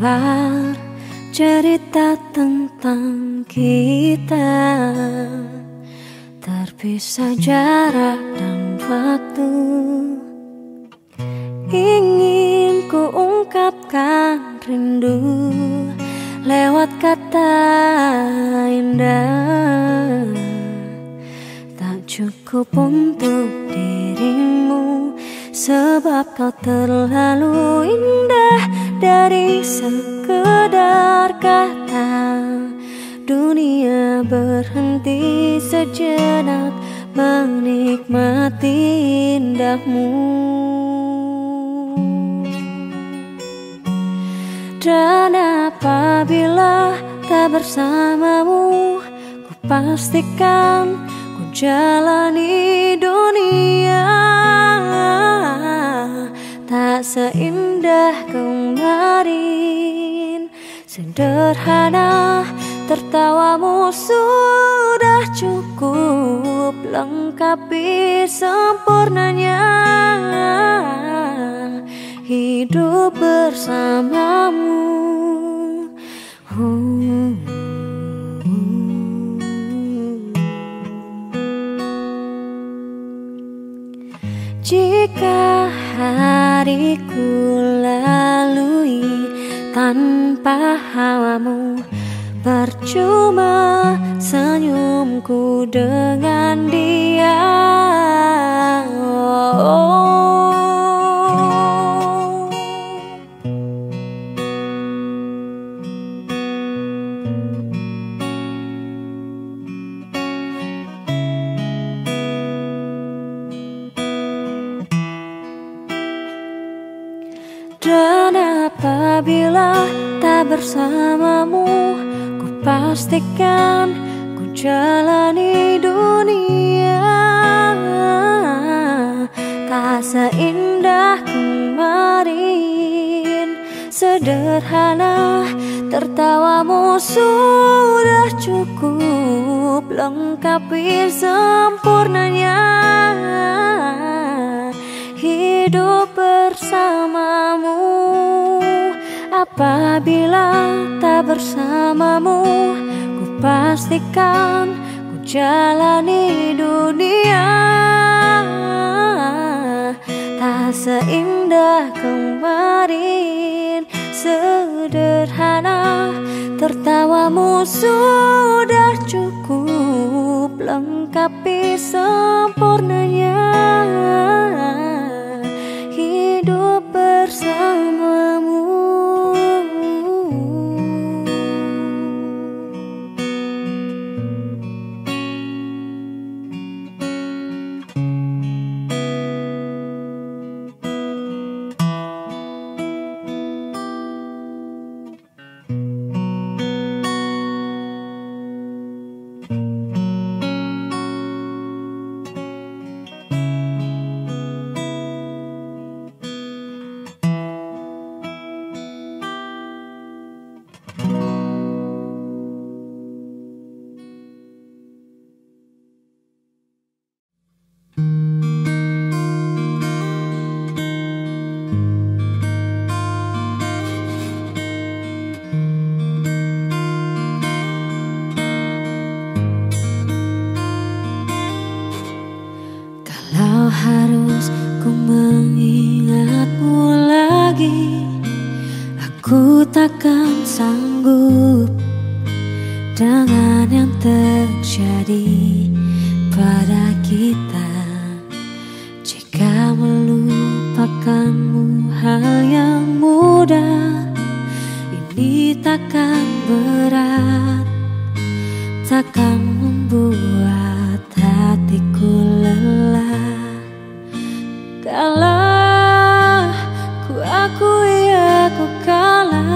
life. Hawamu Percuma senyumku dengan dia oh. Dan bersamamu pastikan ku jalani dunia. Tak seindah kemarin Sederhana tertawamu sudah cukup. Lengkapi sempurnanya Hidup bersamamu Apabila tak bersamamu Ku pastikan ku jalani dunia. Tak seindah kemarin Sederhana Tertawamu sudah cukup Lengkapi sempurnanya. Hidup bersamamu Kalah, ku akui aku kalah.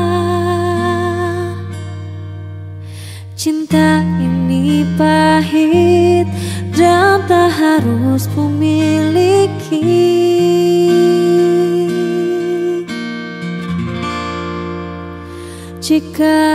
Cinta ini pahit dan tak harus memiliki Jika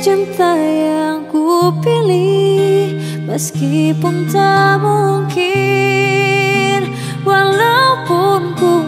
cinta yang ku pilih Meskipun tak mungkin Walaupun ku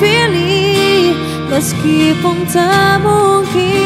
pilih meskipun tak mungkin.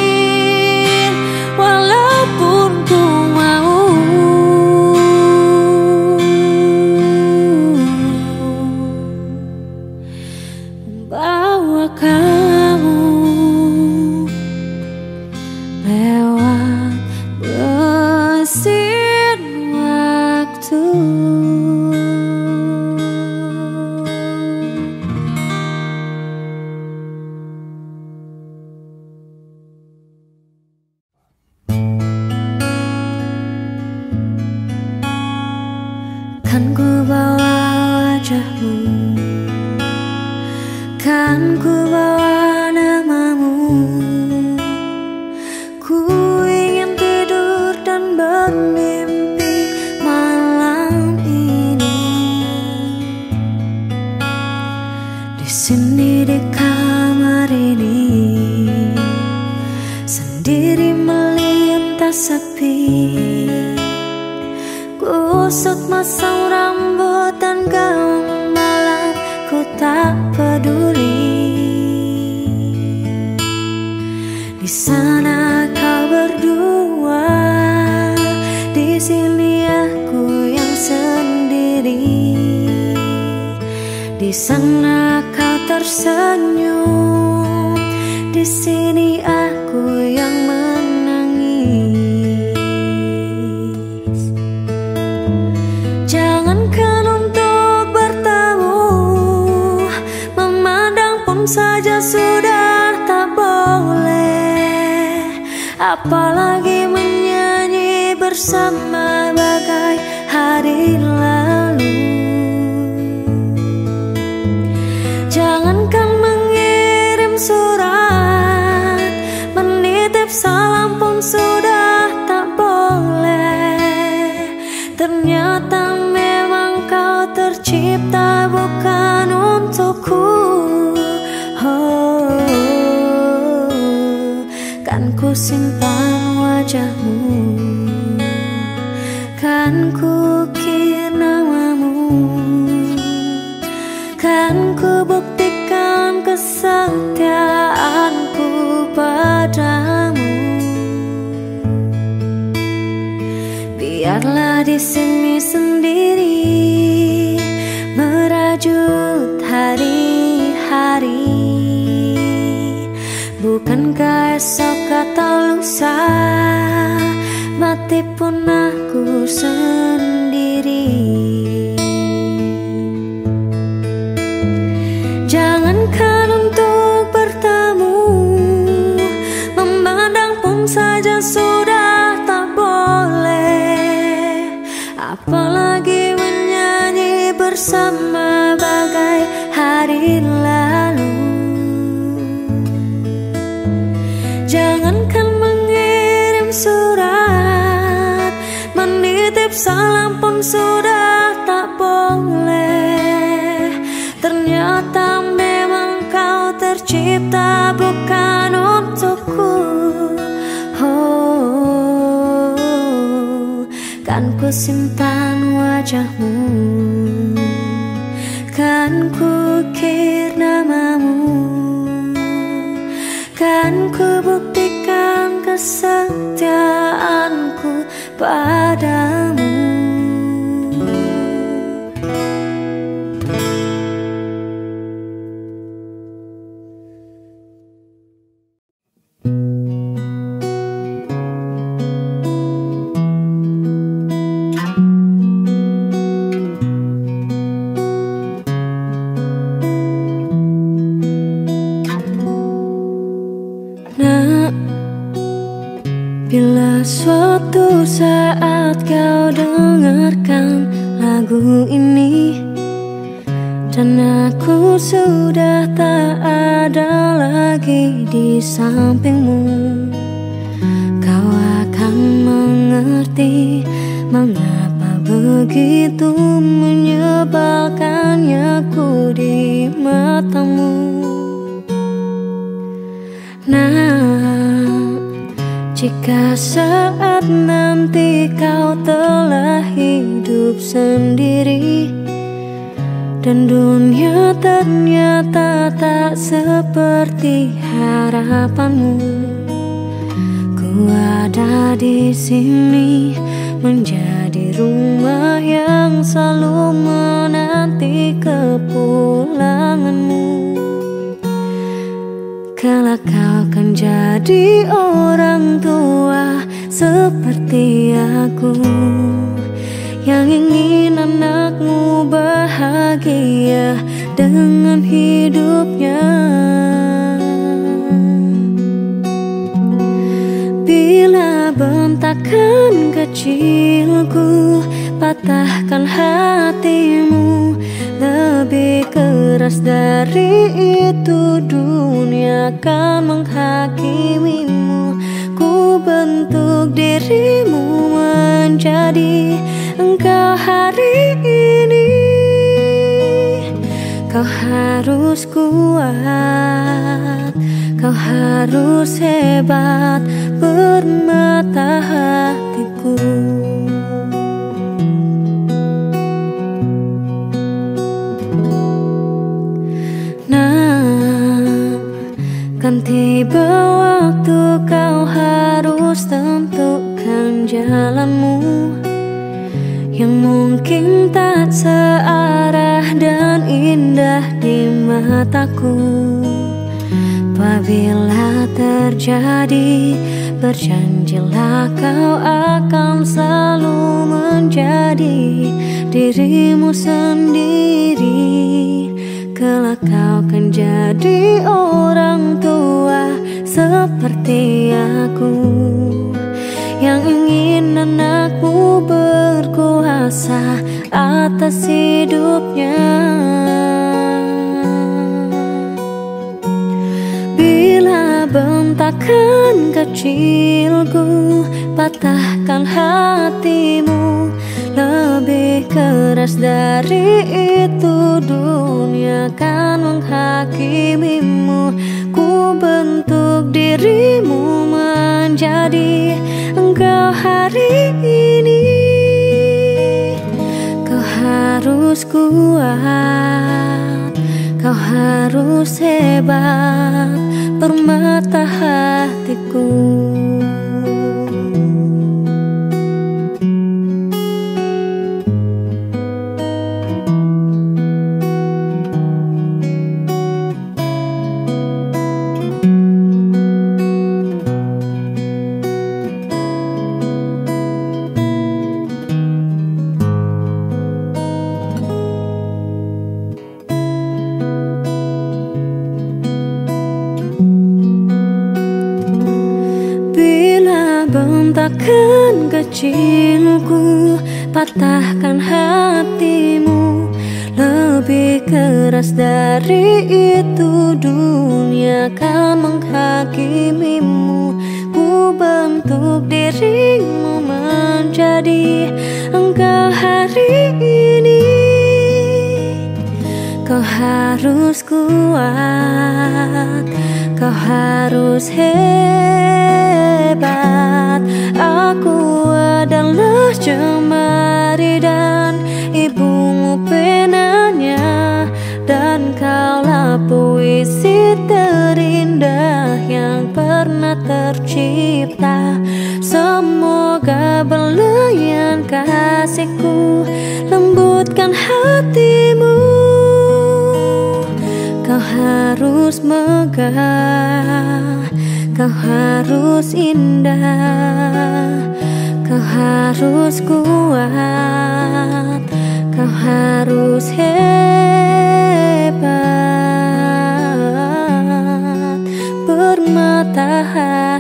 datang memang kau tercipta bukan untukku. Oh, Kan ku simpan wajah tolong sa mati pun aku senang. Simpan wajahmu harapanmu. Ku ada di sini menjadi rumah yang selalu menanti kepulanganmu. Kala kau kan jadi orang tua seperti aku Yang ingin anakmu bahagia dengan hidupnya kecilku patahkan hatimu. Lebih keras dari itu dunia akan menghakimimu. Ku bentuk dirimu menjadi engkau hari ini. Kau harus kuat Kau harus hebat Bermata hatiku Akan tiba waktu kau harus tentukan jalanmu Yang mungkin tak searah dan indah di mataku. Apabila terjadi Berjanjilah kau akan selalu menjadi dirimu sendiri. Kelak kau kan jadi orang tua seperti aku Yang ingin anakmu berkuasa atas hidupnya. Bila bentakan kecilku patahkan hatimu. Lebih keras dari itu dunia kan menghakimimu. Ku bentuk dirimu menjadi engkau hari ini. Kau harus kuat Kau harus hebat. Permata hatiku Bentakan kecilku Patahkan hatimu. Lebih keras dari itu Dunia akan menghakimimu? Bentuk dirimu menjadi engkau hari ini. Kau harus kuat Kau harus hebat Aku adalah jemari dan ibumu penanya Dan kaulah puisi terindah yang pernah tercipta. Semoga belayan kasihku lembutkan hatimu. Kau harus megah Kau harus indah Kau harus kuat Kau harus hebat. Permata hatiku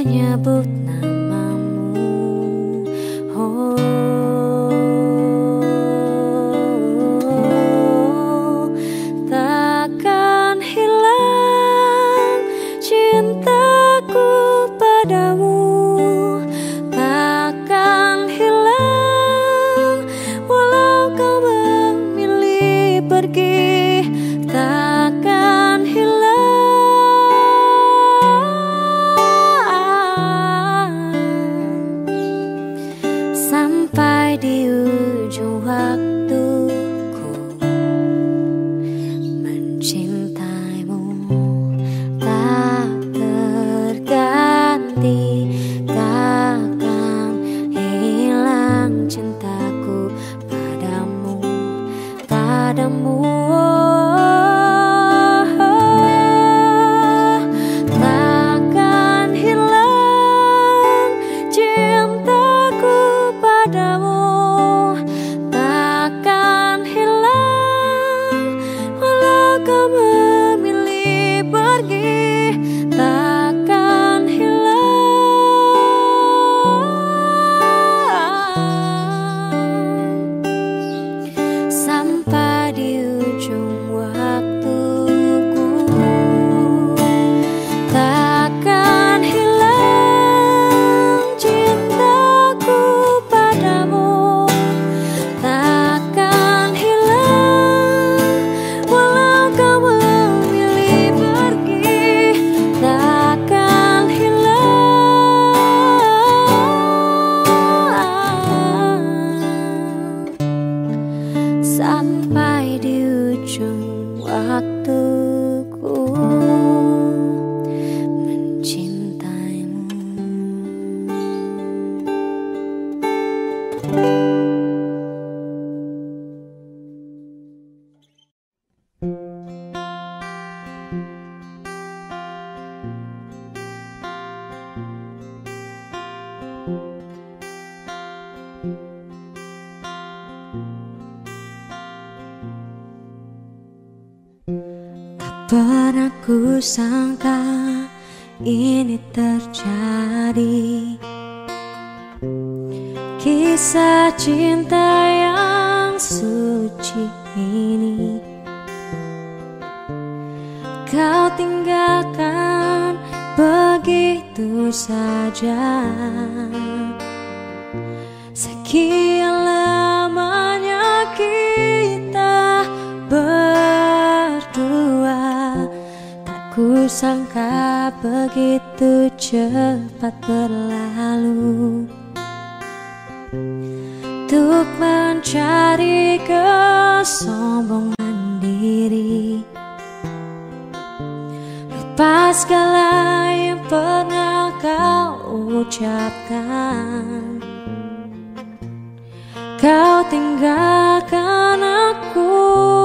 sangka sangka begitu cepat berlalu. Untuk mencari kesombongan diri Lupa segala yang pernah kau ucapkan. Kau tinggalkan aku.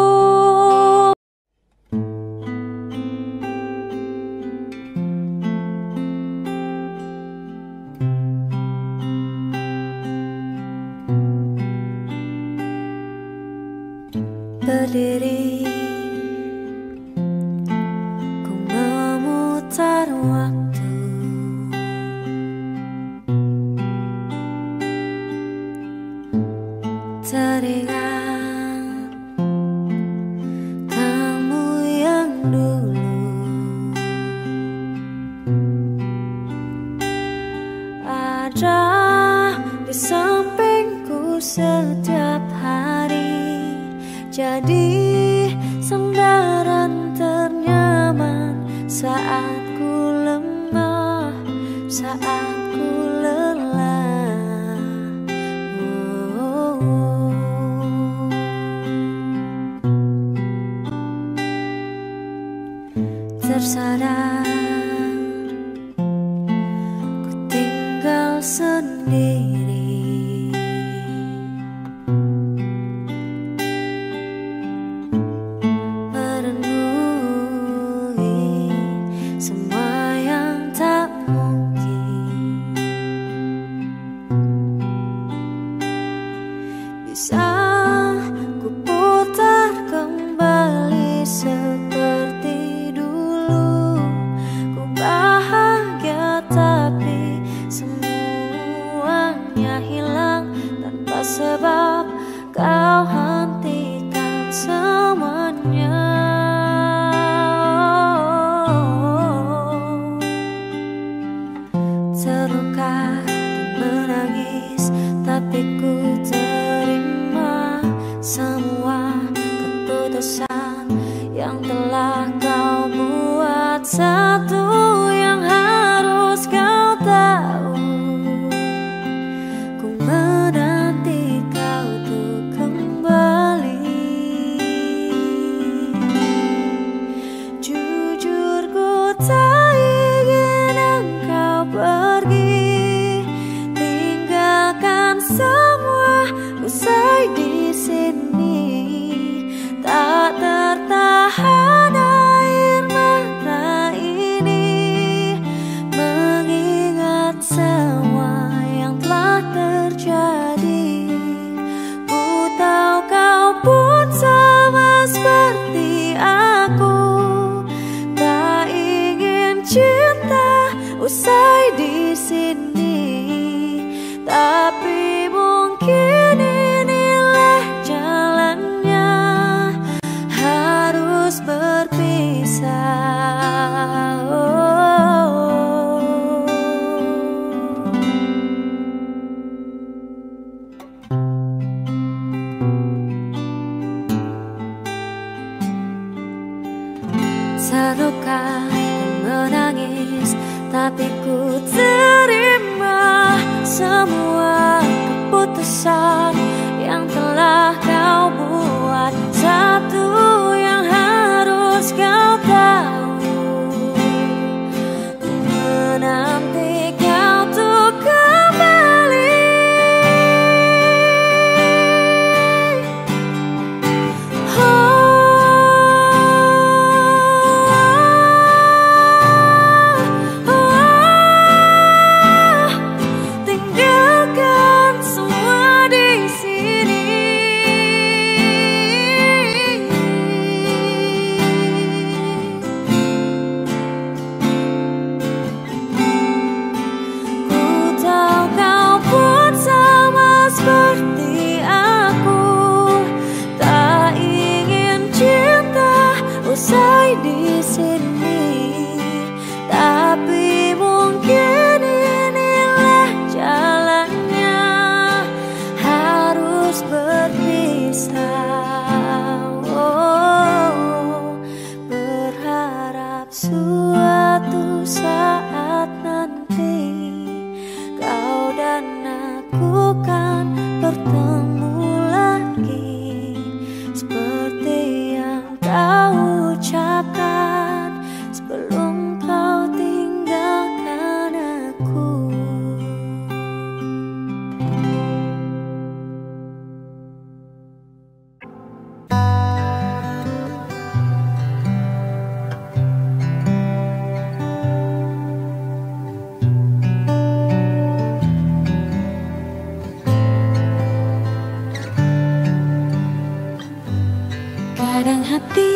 Terkadang hati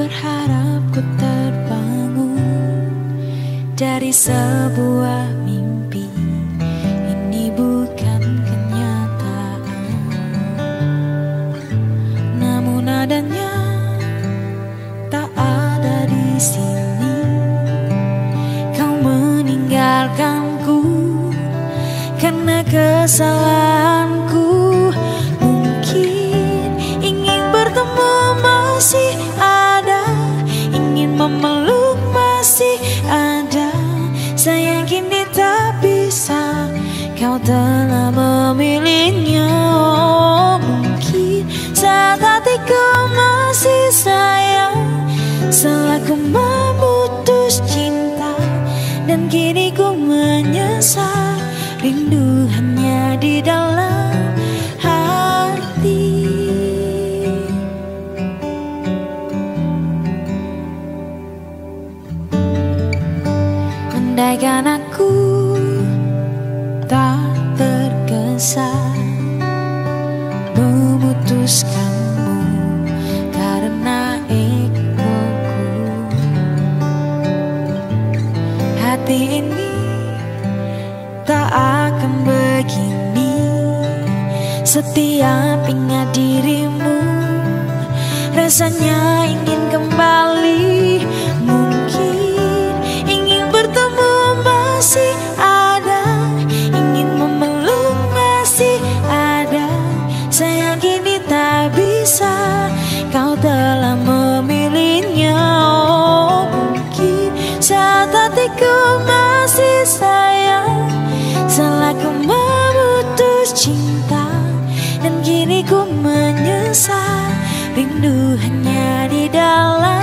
berharap ku terbangun dari sebuah mimpi. Ini bukan kenyataan, namun adanya tak ada di sini. Kau meninggalkanku karena kesalahan. Setiap ingat dirimu. Rasanya Rindu hanya di dalam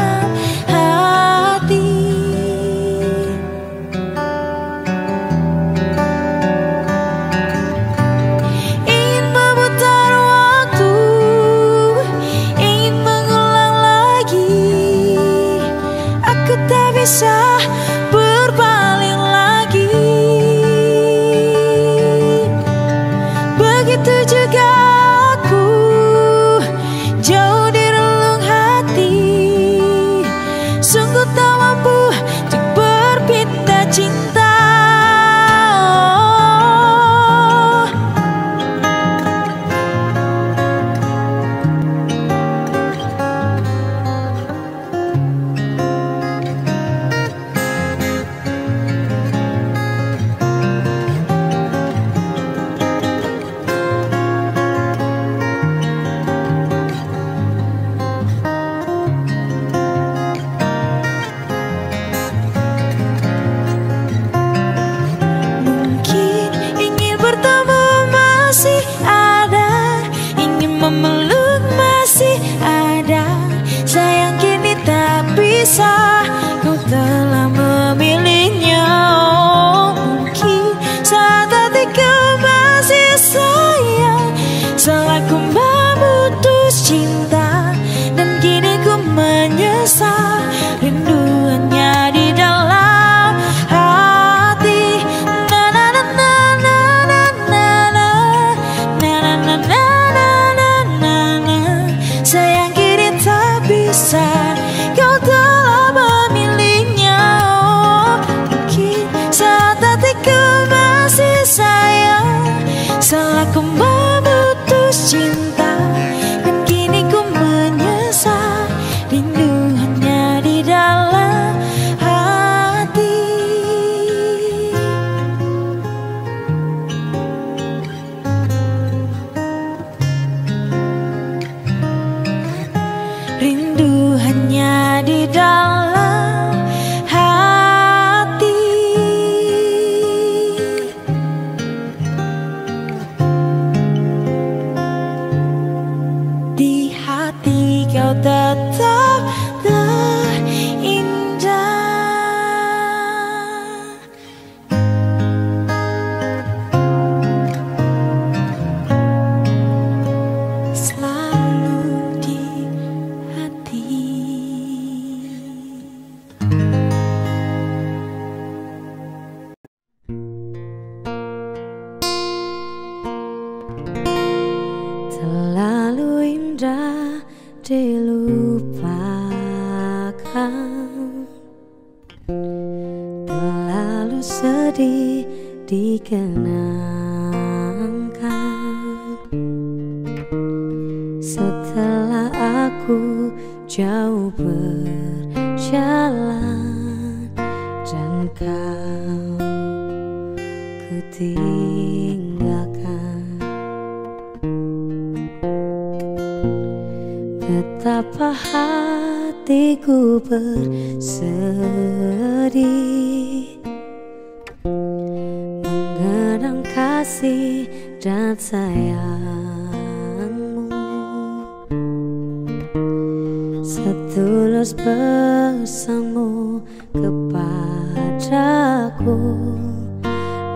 Setulus pesanmu kepadaku.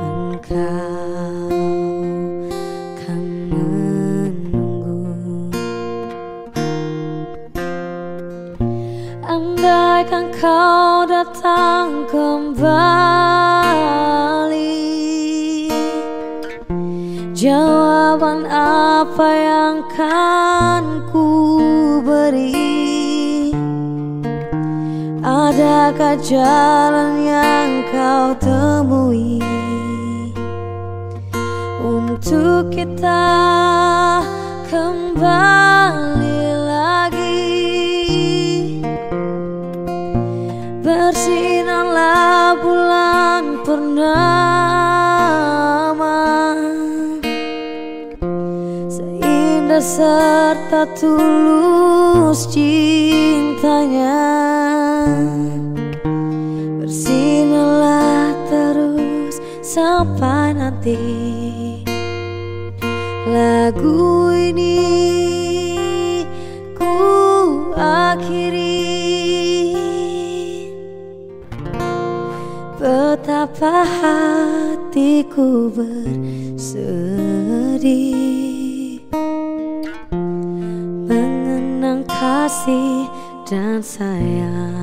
Engkau jalan yang kau temui. Untuk kita kembali lagi. Bersinarlah bulan purnama. Seindah serta tulus cintanya. Fahatiku hatiku bersedih? Mengenang kasih dan sayang.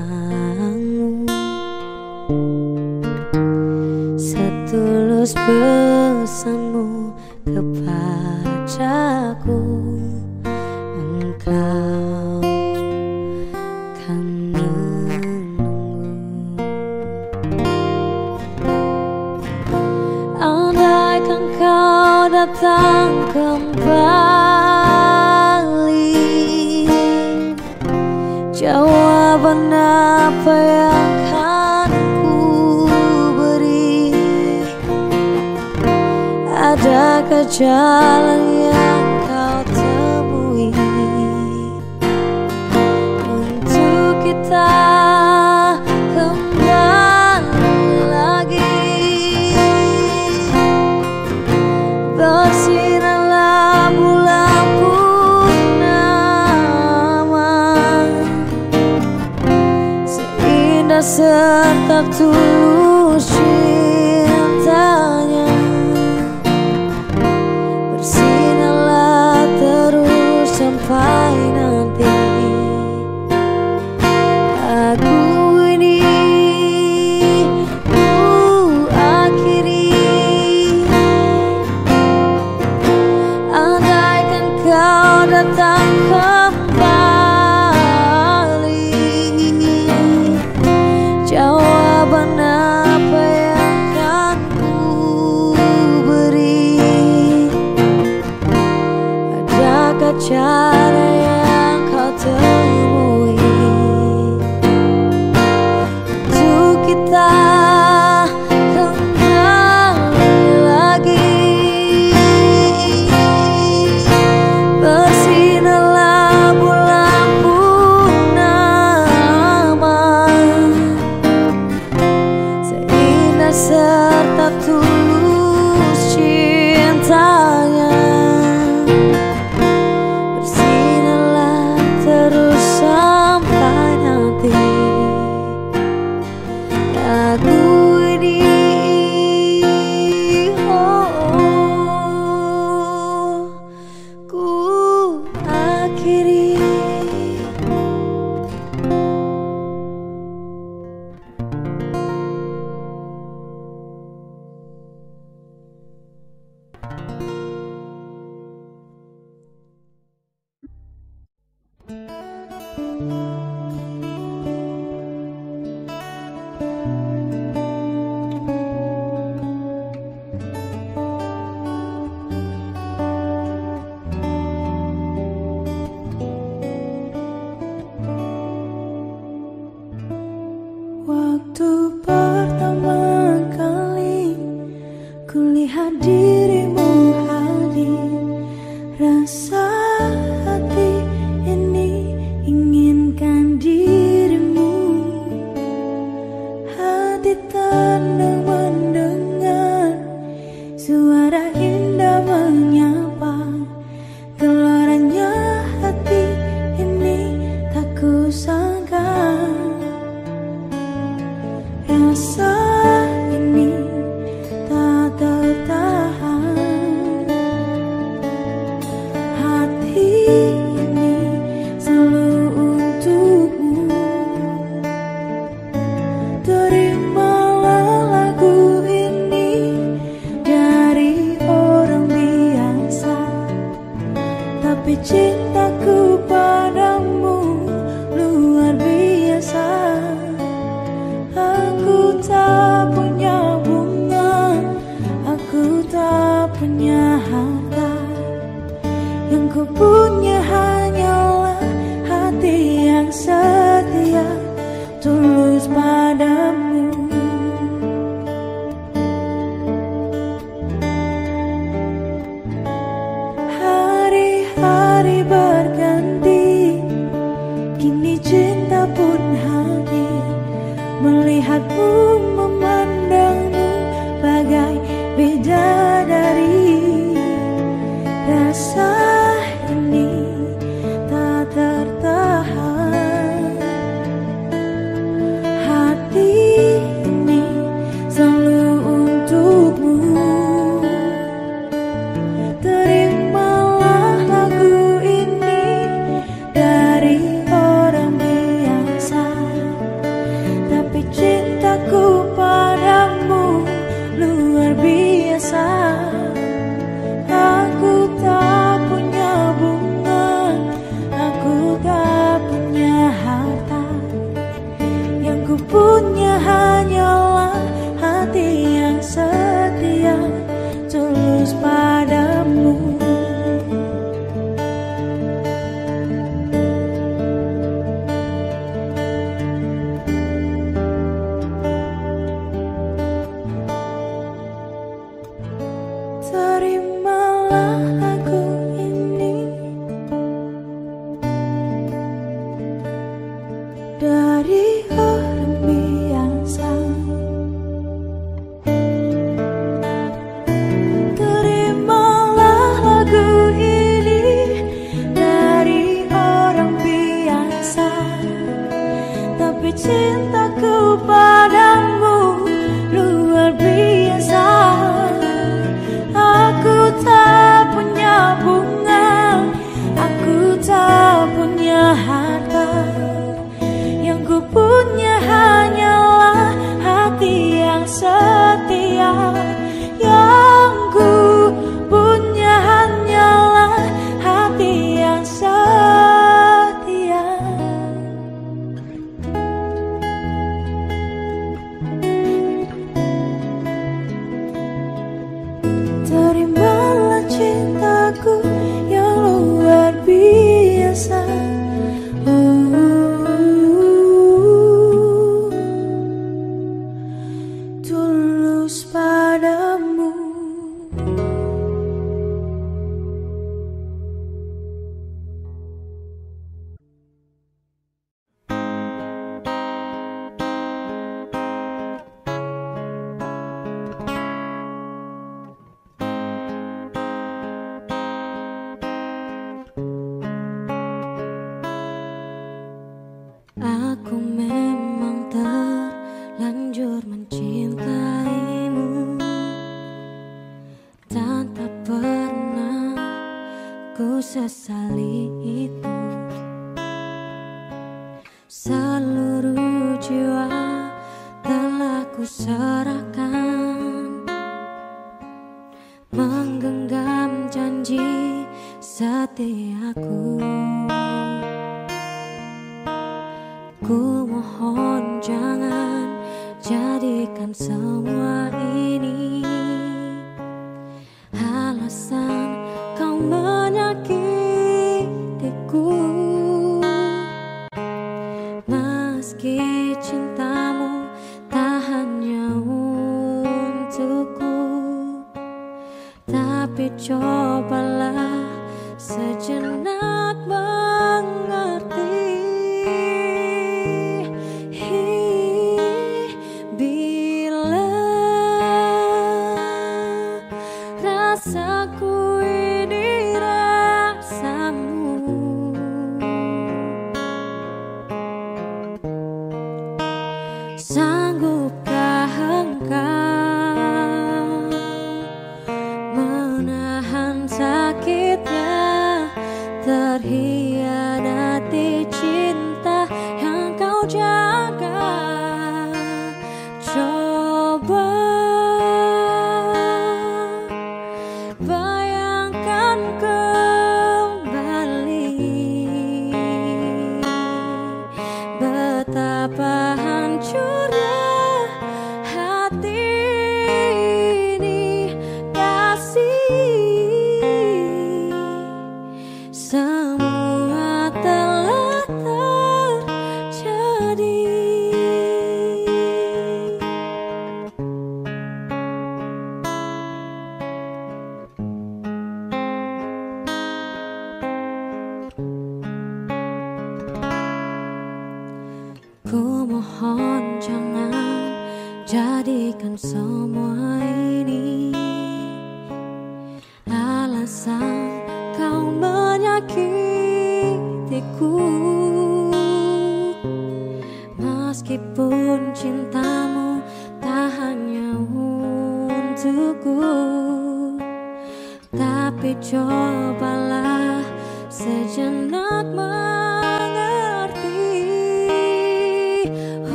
sẽ chẳng nước mơ.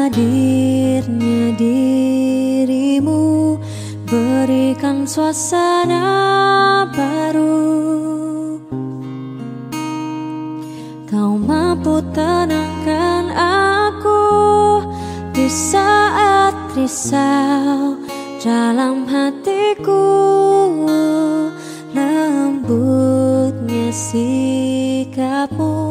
hadirnya dirimu Berikan suasana baru. Kau mampu tenangkan aku Di saat risau dalam hatiku. Lembutnya sikapmu.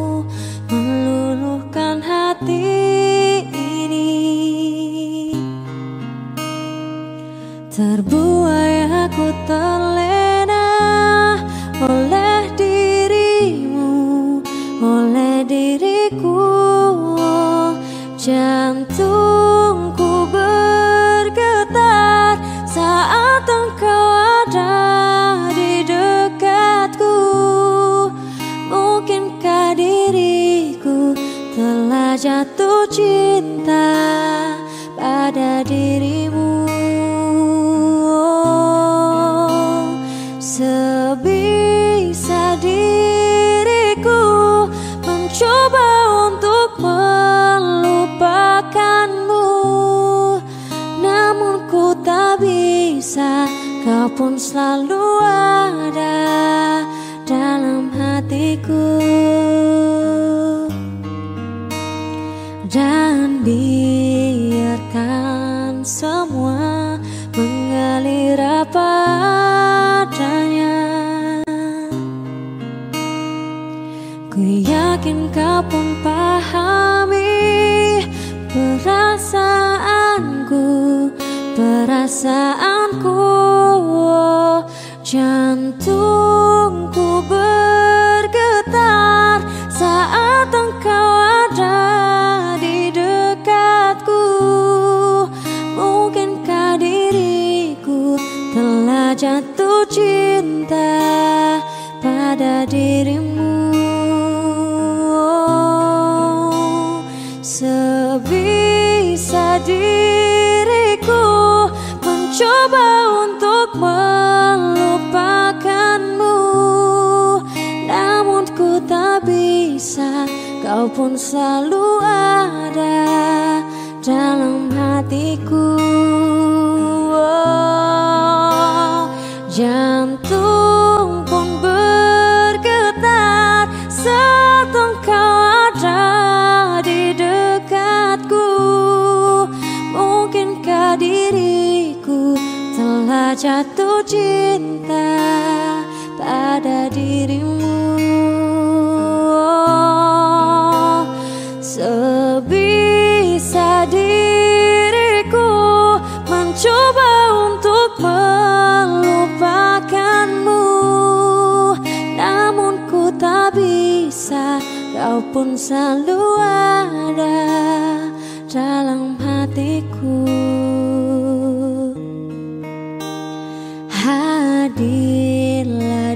pun selalu ada dalam hatiku. Oh, Jantung pun bergetar saat engkau ada di dekatku. Mungkinkah diriku telah jatuh cinta pada dirimu? Kau pun selalu ada dalam hatiku. Hadirlah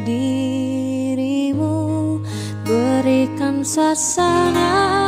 dirimu Berikan suasana.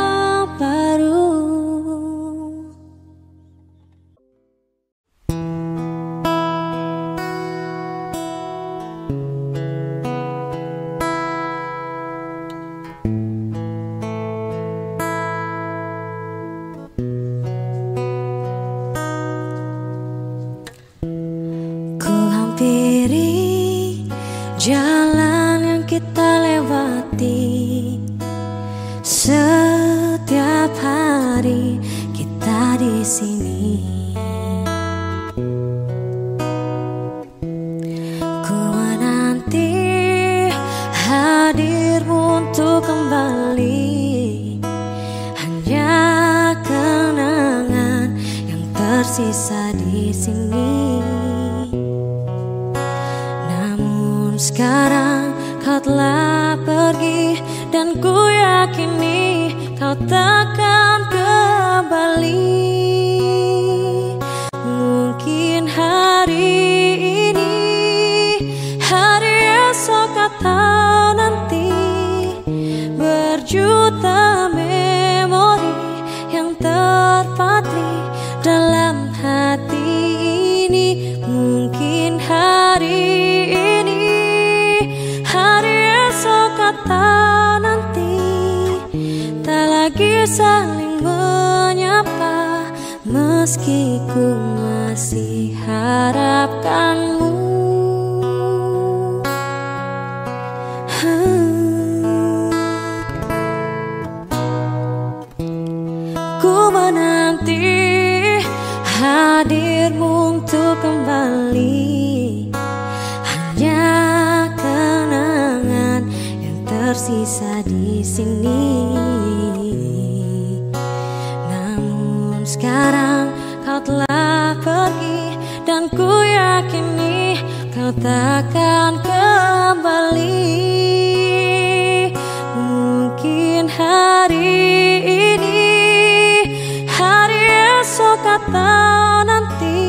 Kata nanti.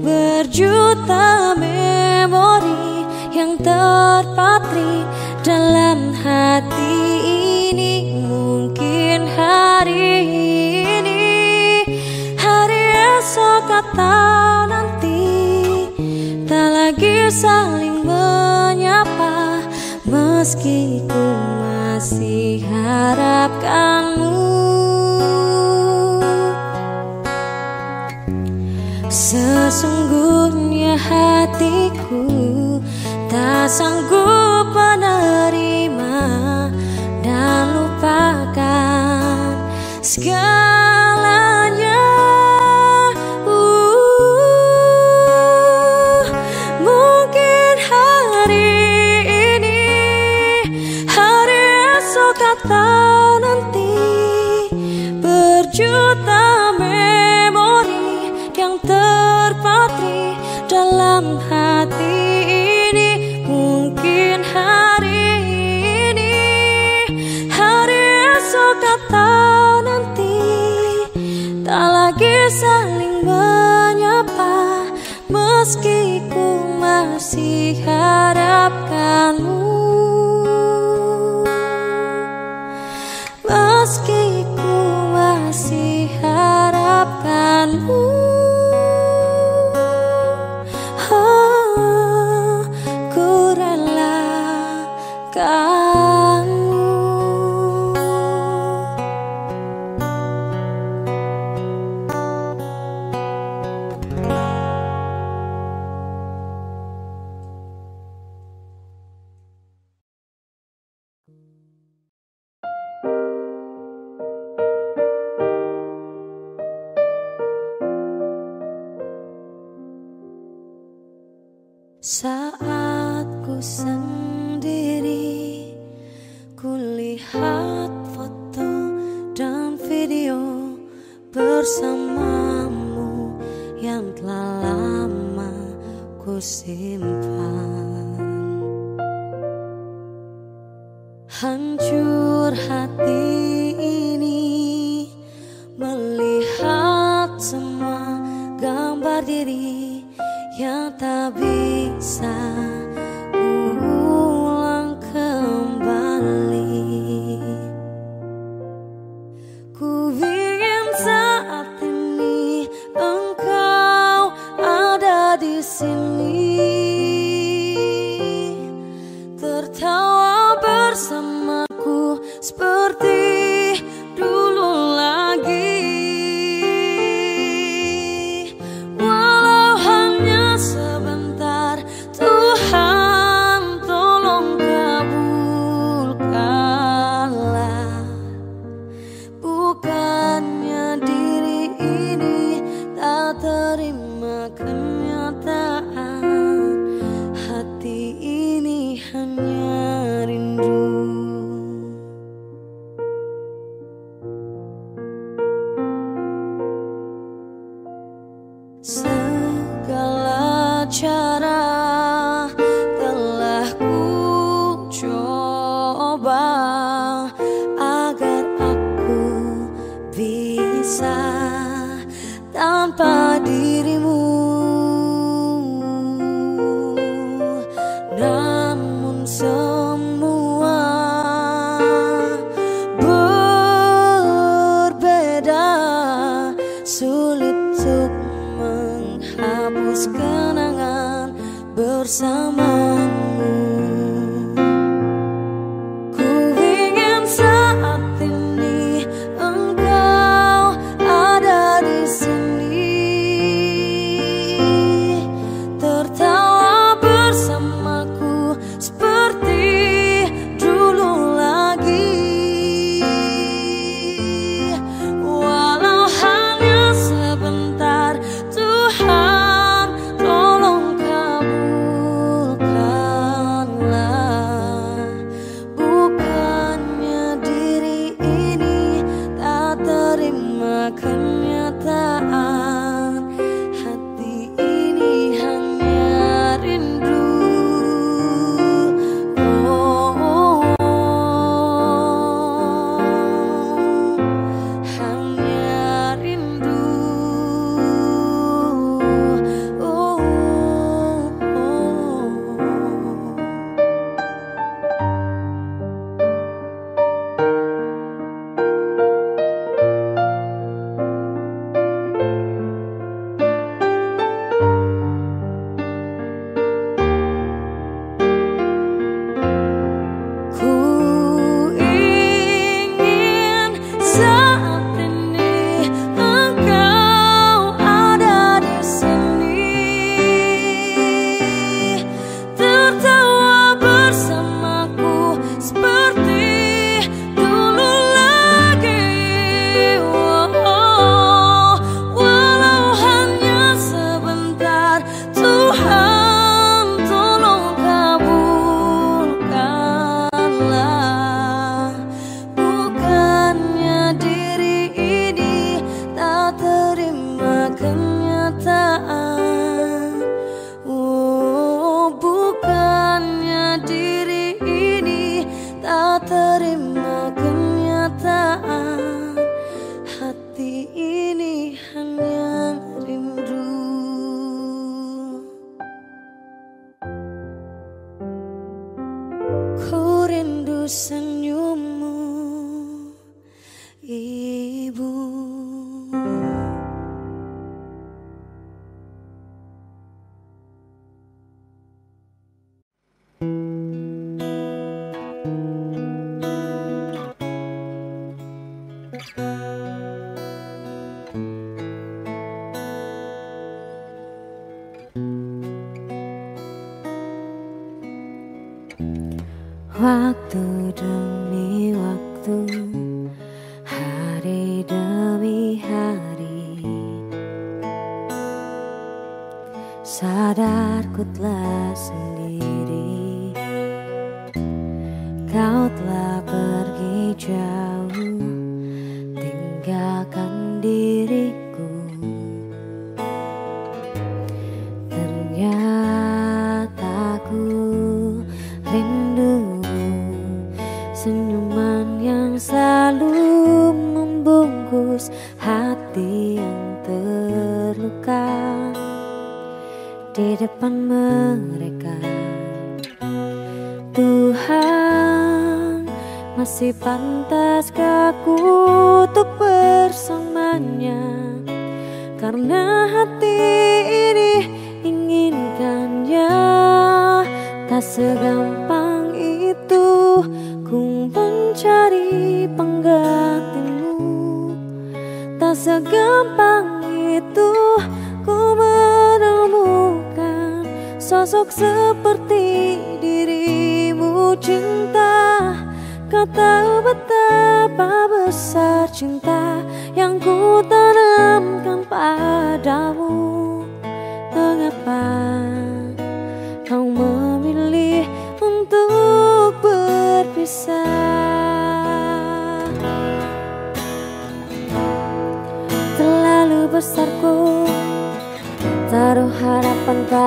Berjuta memori yang terpatri dalam hati ini. Mungkin hari ini Hari esok kata nanti. Tak lagi saling menyapa Meski ku masih harap kamu pag-asang see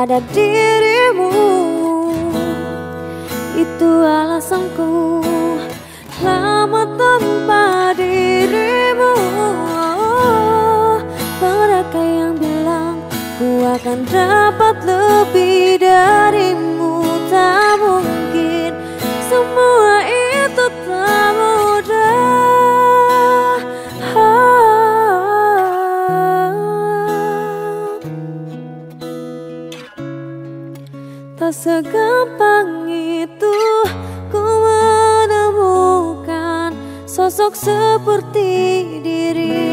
pada dirimu. Itu alasanku. Lama tanpa dirimu. Mereka yang bilang Ku akan dapat lebih darimu? Tak mungkin semua Segampang itu ku menemukan sosok seperti diri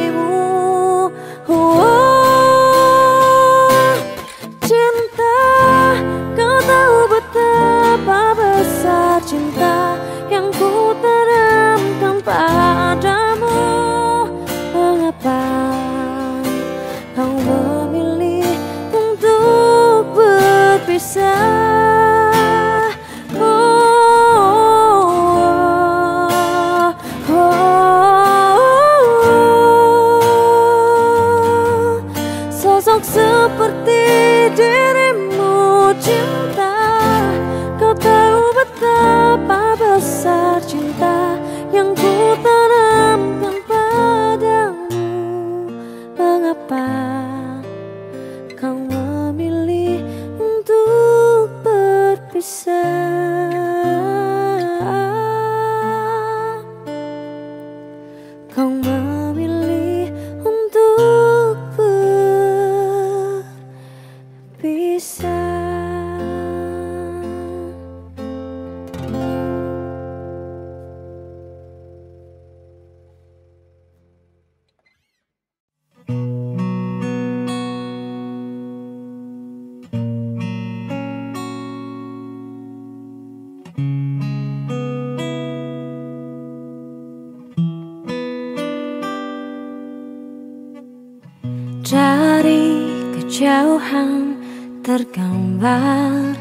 gambar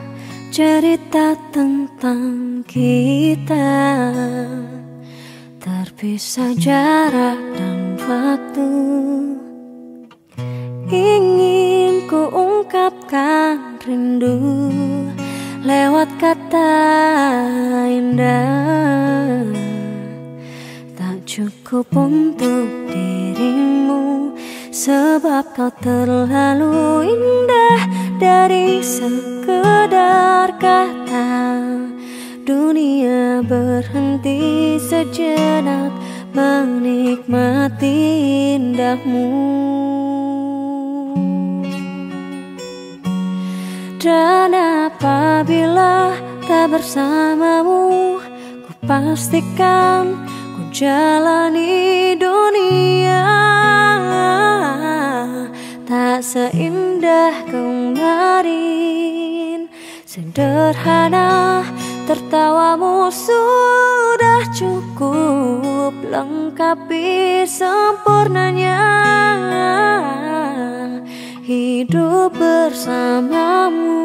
cerita tentang kita. Terpisah jarak dan waktu. Ingin kuungkapkan rindu Lewat kata indah. Tak cukup untuk dirimu Sebab kau terlalu indah Dari sekedar kata. Dunia berhenti sejenak Menikmati indahmu. Dan apabila tak bersamamu Ku pastikan ku jalani dunia Tak seindah kemarin. Sederhana tertawamu sudah cukup. Lengkapi sempurnanya. Hidup bersamamu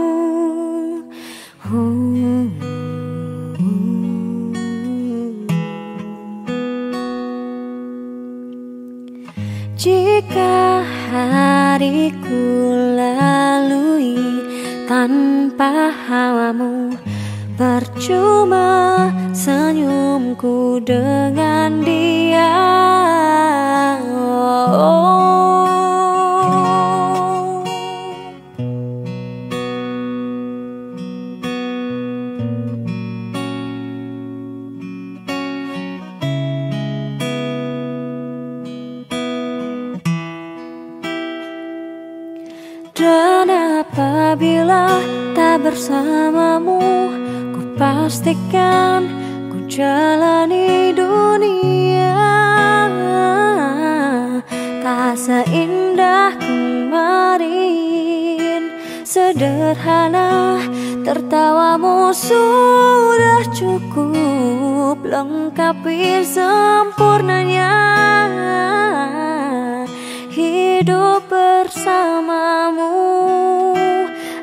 Jika hariku lalui tanpa hawamu Percuma senyumku dengan dia oh. Apabila tak bersamamu Ku pastikan ku jalani dunia. Tak seindah kemarin Sederhana tertawamu sudah cukup. Lengkapi sempurnanya hidup bersamamu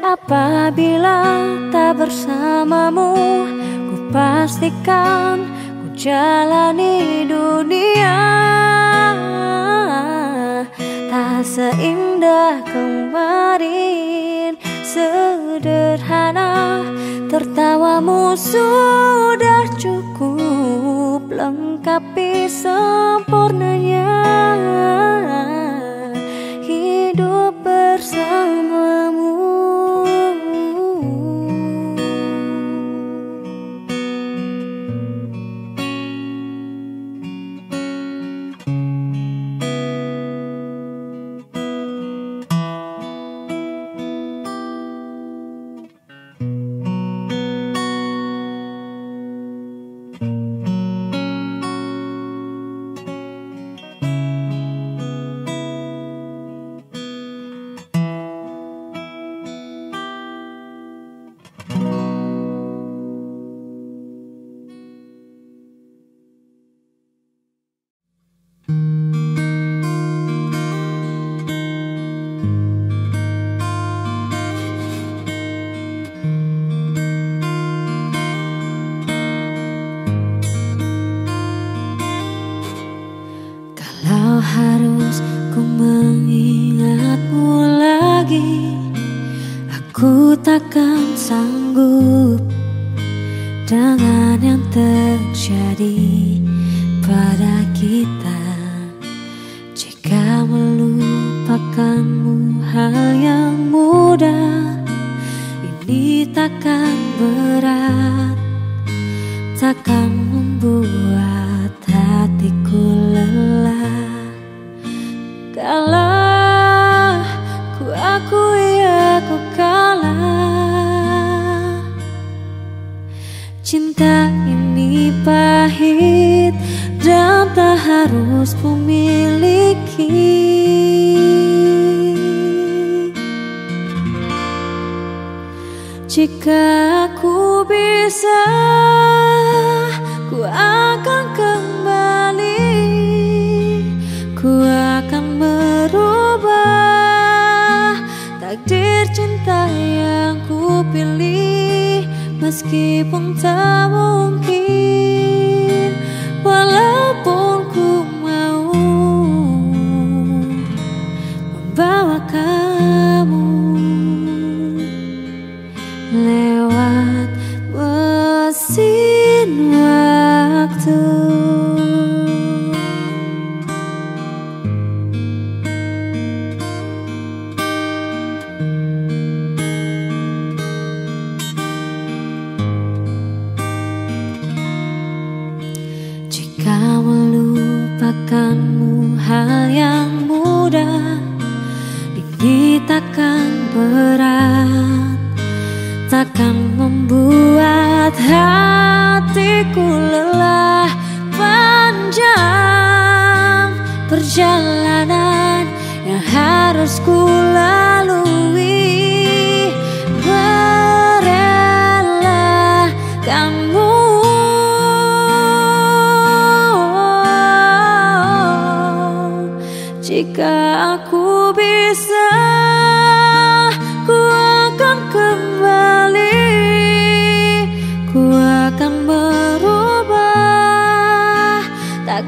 Apabila tak bersamamu Ku pastikan ku jalani dunia. Tak seindah kemarin Sederhana tertawamu sudah cukup Lengkapi sempurnanya. Hidup bersamamu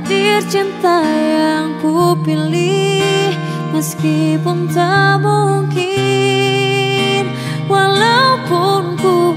Takdir cinta yang ku pilih Meskipun tak mungkin. Walaupun ku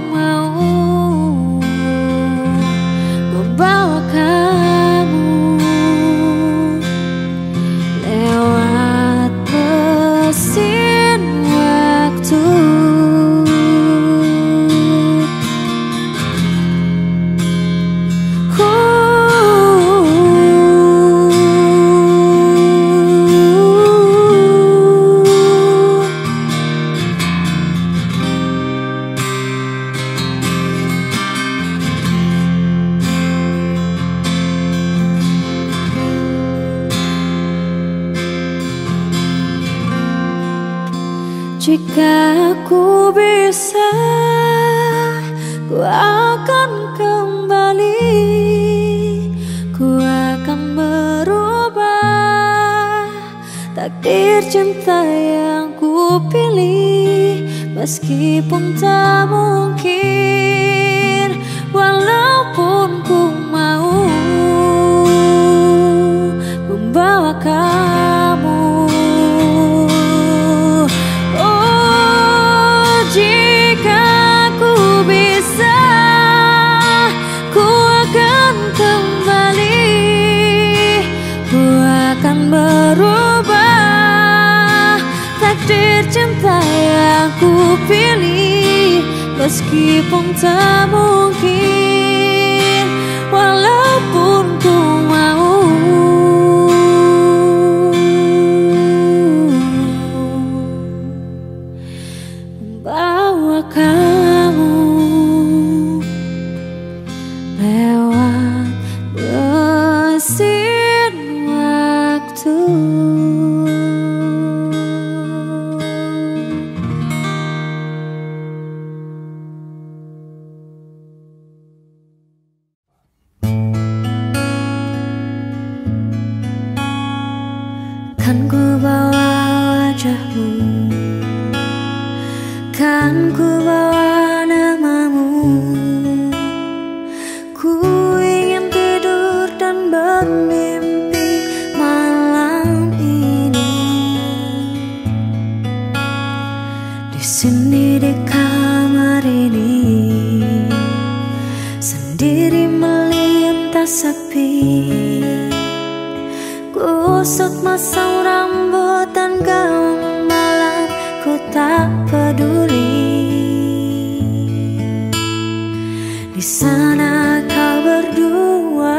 Di sana kau berdua,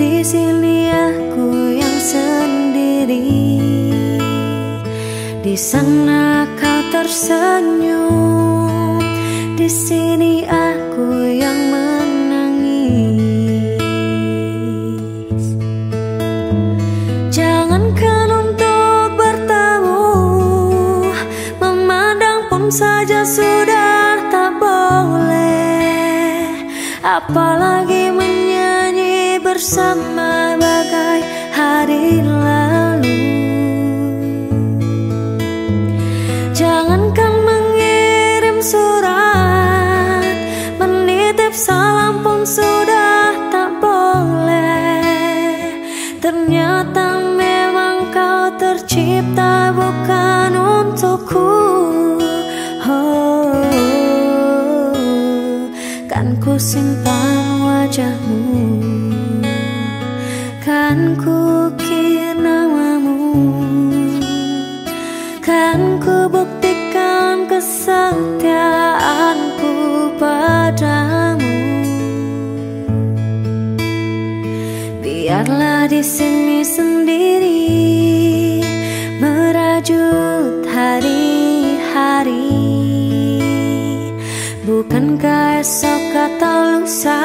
di sini aku yang sendiri. Di sana kau tersenyum, di sini aku apalagi menyanyi bersama bagai hari Besok kata lusa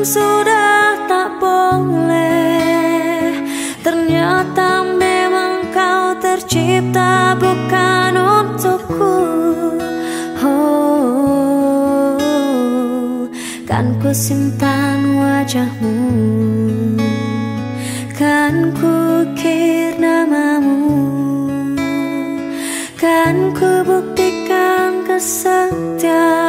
Sudah tak boleh. Ternyata memang kau tercipta bukan untukku. Oh, Kan ku simpan wajahmu. Kan ku kir namamu. Kan ku buktikan kesetiaan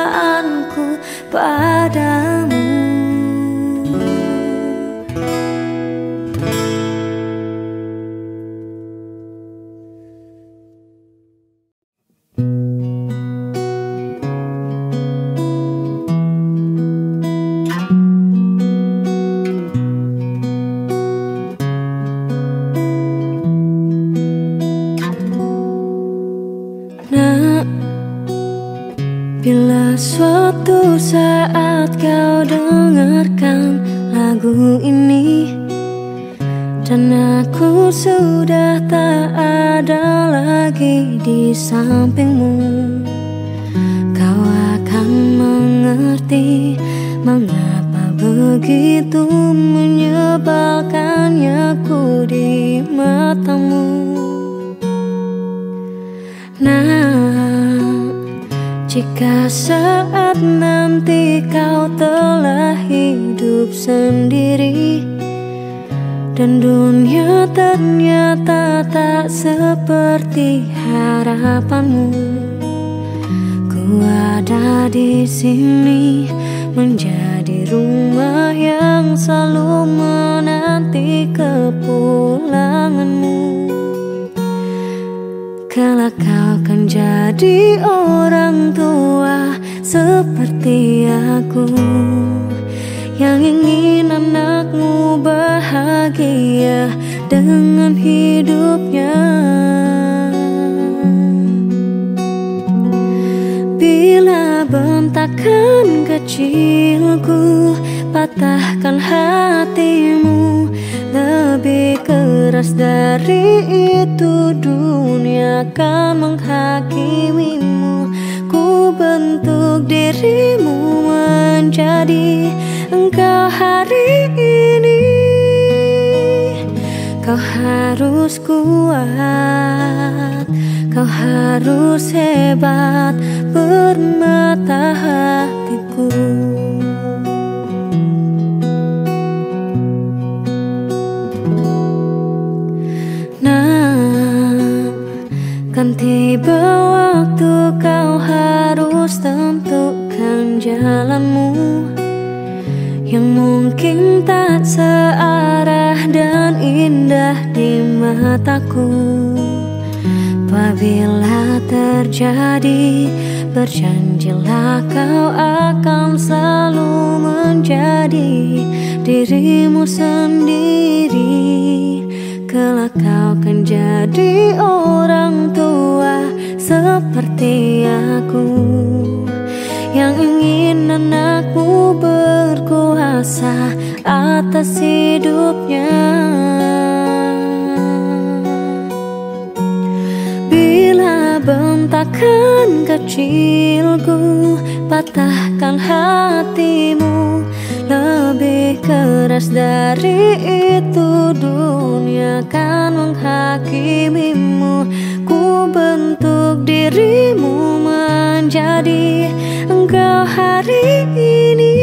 bentakan kecilku Patahkan hatimu. Lebih keras dari itu Dunia kan menghakimimu. Ku bentuk dirimu menjadi Engkau hari ini.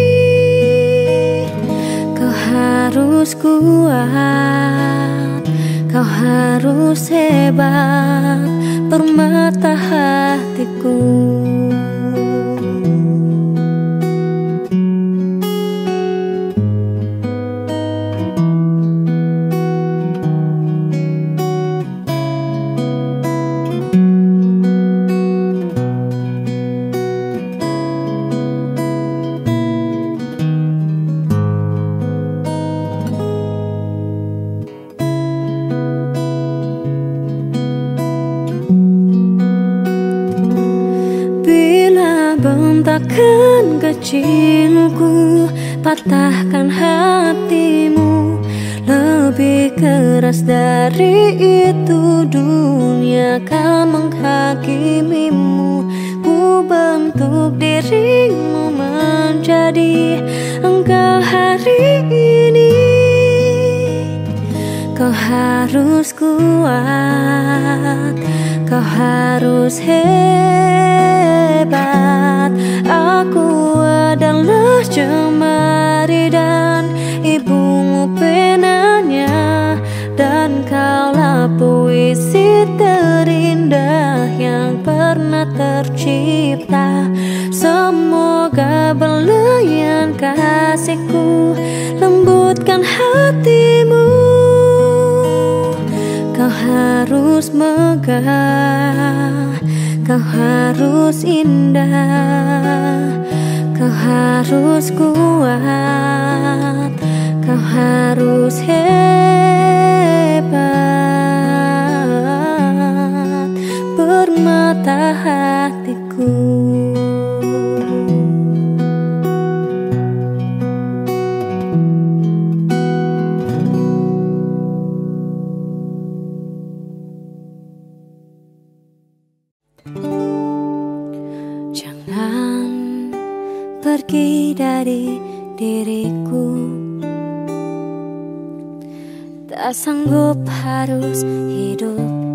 Kau harus kuat. Kau harus hebat permata hatiku. Kecilku Patahkan hatimu. Lebih keras dari itu Dunia akan menghakimimu? Ku bentuk dirimu menjadi engkau hari ini. Kau harus kuat Kau harus hebat. Aku adalah jemari dan ibumu penanya. Dan kaulah puisi terindah yang pernah tercipta. Semoga belayan kasihku lembutkan hatimu harus megah. Kau harus indah. Kau harus kuat. Kau harus hebat dari diriku. Tak sanggup harus hidup